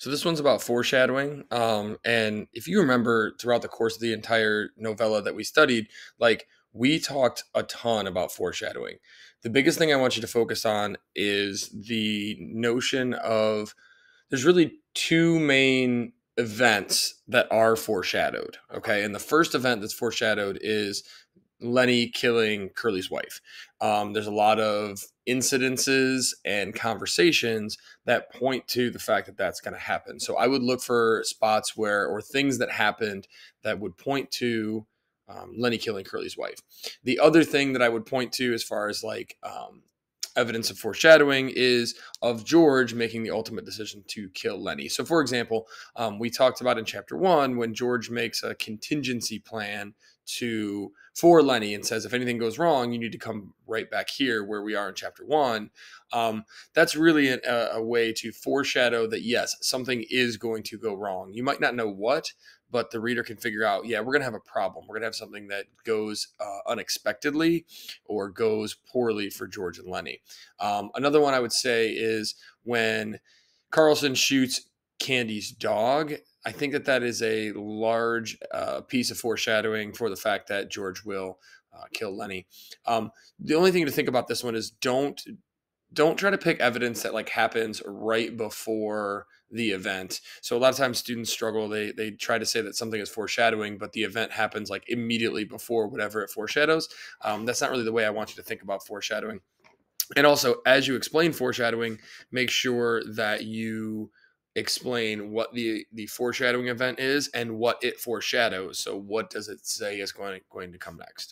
So this one's about foreshadowing. Um, and if you remember throughout the course of the entire novella that we studied, like we talked a ton about foreshadowing. The biggest thing I want you to focus on is the notion of there's really two main events that are foreshadowed. Okay. And the first event that's foreshadowed is Lennie killing Curly's wife. Um, there's a lot of incidences and conversations that point to the fact that that's going to happen. So I would look for spots where, or things that happened that would point to um, Lennie killing Curly's wife. The other thing that I would point to, as far as like um, evidence of foreshadowing is of George making the ultimate decision to kill Lennie. So, for example, um, we talked about in chapter one when George makes a contingency plan to for Lennie and says, if anything goes wrong, you need to come right back here where we are in chapter one. Um, that's really a, a way to foreshadow that yes, something is going to go wrong. You might not know what, but the reader can figure out, yeah, we're going to have a problem. We're going to have something that goes uh, unexpectedly or goes poorly for George and Lennie. Um, another one I would say is when Carlson shoots Candy's dog. I think that that is a large uh, piece of foreshadowing for the fact that George will uh, kill Lennie. Um, the only thing to think about this one is don't don't try to pick evidence that like happens right before the event. So a lot of times students struggle. They they try to say that something is foreshadowing, but the event happens like immediately before whatever it foreshadows. Um, that's not really the way I want you to think about foreshadowing. And also, as you explain foreshadowing, make sure that you explain what the the foreshadowing event is and what it foreshadows. So, what does it say is going going to come next?